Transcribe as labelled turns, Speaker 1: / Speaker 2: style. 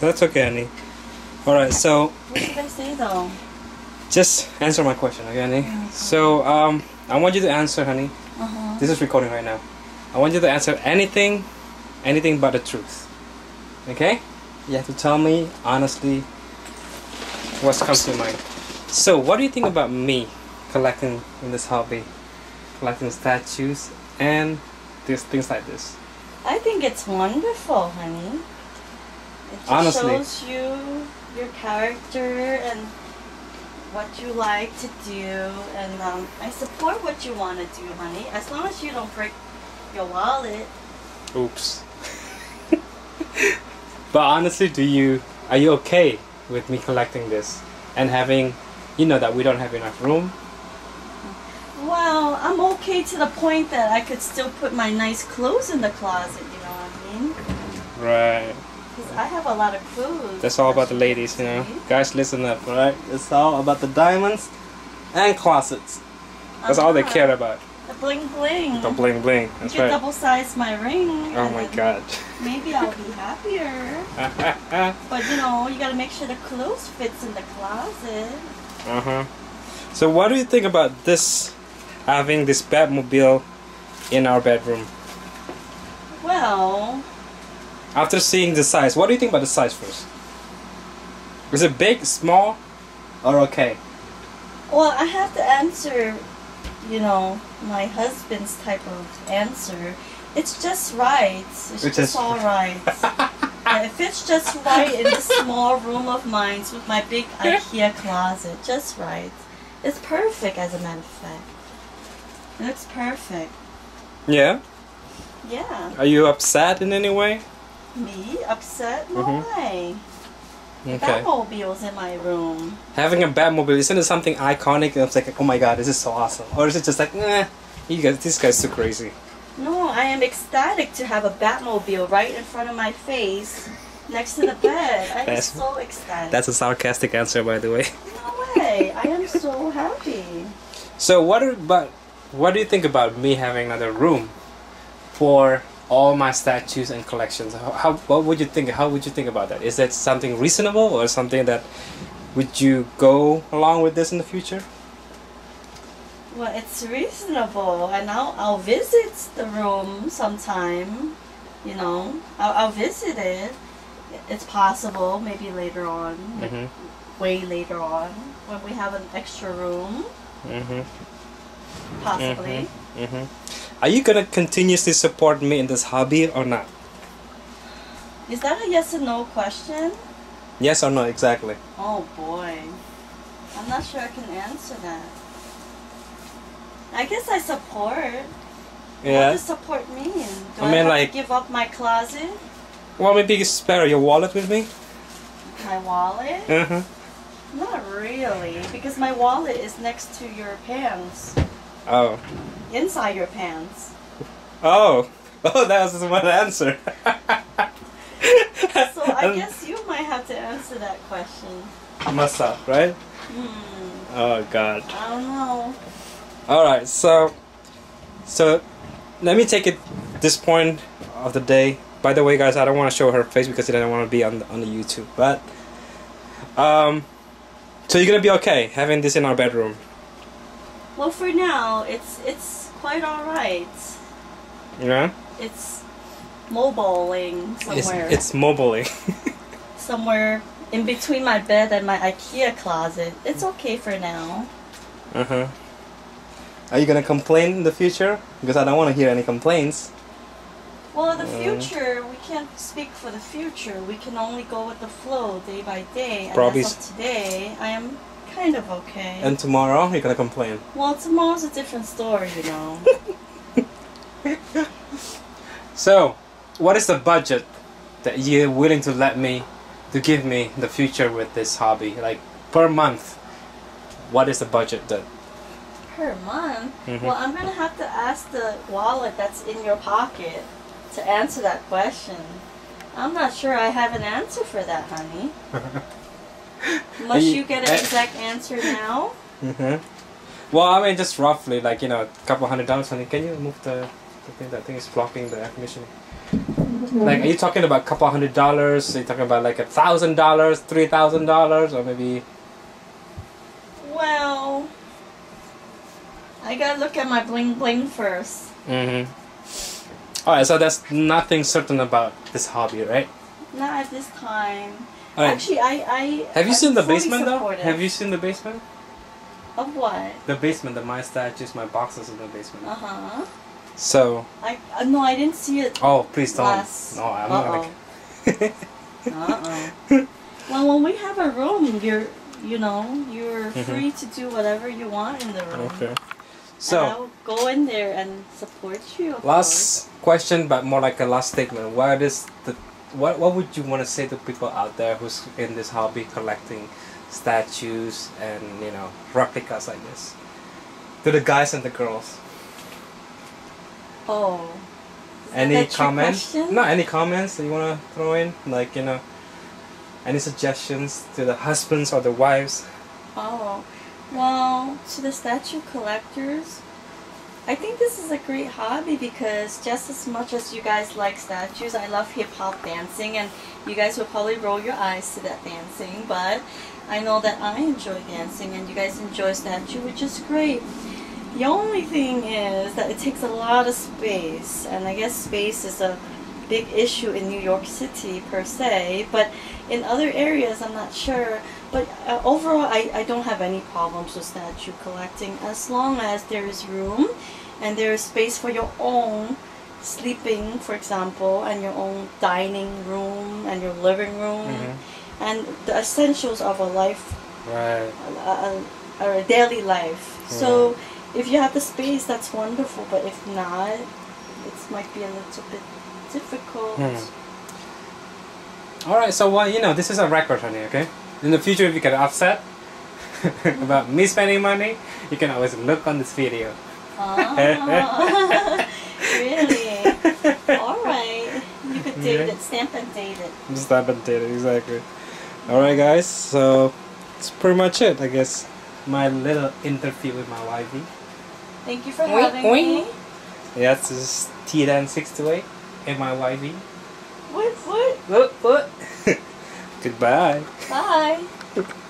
Speaker 1: That's okay, honey. Alright, so
Speaker 2: What should I say though?
Speaker 1: just answer my question, okay, honey? So, um, I want you to answer, honey.
Speaker 2: Uh huh.
Speaker 1: This is recording right now. I want you to answer anything, anything but the truth. Okay? You have to tell me honestly what comes to mind. So, what do you think about me collecting in this hobby? Collecting statues and these things like this.
Speaker 2: I think it's wonderful, honey. It just
Speaker 1: Honestly.
Speaker 2: shows you your character and what you like to do, and um, I support what you want to do, honey. As long as you don't break your wallet.
Speaker 1: Oops. but honestly, do you are you okay with me collecting this and having you know that we don't have enough room?
Speaker 2: Well, I'm okay to the point that I could still put my nice clothes in the closet. You know what I mean?
Speaker 1: Right.
Speaker 2: Because I have a lot of clothes.
Speaker 1: That's all about the ladies, you know. Guys, listen up, alright? It's all about the diamonds and closets. That's all they
Speaker 2: Uh-huh.
Speaker 1: care about.
Speaker 2: The bling bling.
Speaker 1: The bling bling.
Speaker 2: You
Speaker 1: That's
Speaker 2: can
Speaker 1: right.
Speaker 2: double size my ring.
Speaker 1: Oh my god.
Speaker 2: Maybe I'll be happier.
Speaker 1: uh
Speaker 2: But you know, you gotta make sure the clothes fits in the closet.
Speaker 1: Uh huh. So, what do you think about this? Having this Batmobile in our bedroom.
Speaker 2: Well,
Speaker 1: After seeing the size, what do you think about the size first? Is it big, small, or okay?
Speaker 2: well, I have to answer, you know, my husband's type of answer. It's just right. It's,
Speaker 1: It's
Speaker 2: just,
Speaker 1: just-
Speaker 2: all right. Yeah, it fits just right in this small room of mine with my big IKEA closet. Just right. It's perfect, as a matter of fact. It looks perfect.
Speaker 1: Yeah.
Speaker 2: Yeah.
Speaker 1: Are you upset in any way?
Speaker 2: Me upset? No
Speaker 1: Mhm.
Speaker 2: way.
Speaker 1: Okay.
Speaker 2: Batmobile's in my room.
Speaker 1: Having a Batmobile isn't it something iconic? And it's like, oh my god, this is so awesome. Or is it just like, nah, you guys, this guy's too crazy.
Speaker 2: No, I am ecstatic to have a Batmobile right in front of my face, next to the bed. I am
Speaker 1: That's-
Speaker 2: so ecstatic.
Speaker 1: That's a sarcastic answer, by the way.
Speaker 2: no way. I am so happy.
Speaker 1: So what are, but what do you think about me having another room for all my statues and collections? How, how what would you think? How would you think about that? Is that something reasonable or something that would you go along with this in the future?
Speaker 2: Well, it's reasonable, and I'll I'll visit the room sometime. You know, I'll, I'll visit it. It's possible, maybe later on,
Speaker 1: Mm-hmm.
Speaker 2: way later on, when we have an extra room,
Speaker 1: Mm-hmm.
Speaker 2: possibly.
Speaker 1: Mm-hmm. Are you gonna continuously support me in this hobby or not?
Speaker 2: Is that a yes or no question?
Speaker 1: Yes or no? Exactly.
Speaker 2: Oh boy. I'm not sure I can answer that. I guess I support. What
Speaker 1: Yeah.
Speaker 2: does support mean? Do
Speaker 1: I
Speaker 2: I,
Speaker 1: mean, like-
Speaker 2: to give up my closet?
Speaker 1: Well, maybe you spare your wallet with me.
Speaker 2: My wallet?
Speaker 1: Uh huh.
Speaker 2: Not really, because my wallet is next to your pants.
Speaker 1: Oh.
Speaker 2: Inside your pants.
Speaker 1: Oh. Oh, that was one answer.
Speaker 2: So I guess you might have to answer that question.
Speaker 1: Must up, right?
Speaker 2: Hmm.
Speaker 1: Oh God.
Speaker 2: I don't know.
Speaker 1: All right. So, so let me take it this point of the day. By the way, guys, I don't want to show her face because I don't want to be on the, on the YouTube. But, um, so you're gonna be okay having this in our bedroom.
Speaker 2: Well, for now, it's it's quite all right.
Speaker 1: Yeah.
Speaker 2: It's mobiling somewhere.
Speaker 1: it's it's mobiling.
Speaker 2: somewhere in between my bed and my IKEA closet. It's okay for now.
Speaker 1: uh huh. Are you gonna complain in the future? Because I don't want to hear any complaints.
Speaker 2: Well, the
Speaker 1: Mm.
Speaker 2: future, we can't speak for the future. We can only go with the flow day by day. And
Speaker 1: Probably
Speaker 2: as of today, I am kind of okay.
Speaker 1: And tomorrow you're gonna complain.
Speaker 2: well, tomorrow's a different story, you know.
Speaker 1: So, what is the budget that you're willing to let me, to give me the future with this hobby? Like per month, what is the budget that?
Speaker 2: per month.
Speaker 1: Mhm.
Speaker 2: Well, I'm gonna have to ask the wallet that's in your pocket to answer that question. I'm not sure I have an answer for that, honey. Must
Speaker 1: You-
Speaker 2: you get an
Speaker 1: eh.
Speaker 2: exact answer now?
Speaker 1: hmm Well, I mean, just roughly, like you know, a couple hundred dollars. Honey, can you move the, the thing? That thing is blocking the air conditioning. Like, are you talking about a couple hundred dollars? Are you talking about like a thousand dollars, three thousand dollars, or maybe?
Speaker 2: Well, I gotta look at my bling bling first.
Speaker 1: Mm-hmm. All right, so there's nothing certain about this hobby, right?
Speaker 2: Not at this time.
Speaker 1: Right.
Speaker 2: Actually, I, I
Speaker 1: Have you
Speaker 2: I'm
Speaker 1: seen the basement though? Have you seen the basement?
Speaker 2: Of what?
Speaker 1: The basement, the my statues, my boxes in the basement.
Speaker 2: Uh huh.
Speaker 1: So,
Speaker 2: I uh, no, I didn't see it.
Speaker 1: oh please don't.
Speaker 2: Last-
Speaker 1: No, I'm not
Speaker 2: Uh-oh.
Speaker 1: like.
Speaker 2: Uh-oh. Well, when we have a room, you're you know you're
Speaker 1: Mhm.
Speaker 2: free to do whatever you want in the room.
Speaker 1: okay.
Speaker 2: And
Speaker 1: So,
Speaker 2: I'll go in there and support you. Of course.
Speaker 1: last question, but more like a last statement. What is the what what would you want to say to people out there who's in this hobby collecting statues and you know replicas like this? To the guys and the girls.
Speaker 2: Oh.
Speaker 1: Any comments? No, any comments that you wanna throw in? Like you know, any suggestions to the husbands or the wives?
Speaker 2: Oh, well, to the statue collectors, I think this is a great hobby because just as much as you guys like statues, I love hip hop dancing, and you guys will probably roll your eyes to that dancing, but I know that I enjoy dancing and you guys enjoy statue, which is great. The only thing is that it takes a lot of space, and I guess space is a big issue in New York City per se, but in other areas I'm not sure. But uh, overall, I, I don't have any problems with statue collecting as long as there is room and there is space for your own sleeping, for example, and your own dining room and your living room
Speaker 1: Mm-hmm.
Speaker 2: and the essentials of a life
Speaker 1: Right.
Speaker 2: a, a, a daily life. So if you have the space, that's wonderful. But if not, it might be a little bit difficult.
Speaker 1: Hmm. All right. So well, you know, this is a record, honey. Okay. In the future, if you get upset about me spending money, you can always look on this video.
Speaker 2: Ah, really? All right. You could date
Speaker 1: Okay.
Speaker 2: it, stamp and date it.
Speaker 1: Stamp that date it, exactly. All right, guys. So it's pretty much it, I guess. My little interview with my wifey.
Speaker 2: Thank you for
Speaker 1: Oink,
Speaker 2: having
Speaker 1: oink.
Speaker 2: me.
Speaker 1: Yeah, this is T-Dan six two eight and my wifey.
Speaker 2: What? What?
Speaker 1: What? What? Goodbye.
Speaker 2: Bye.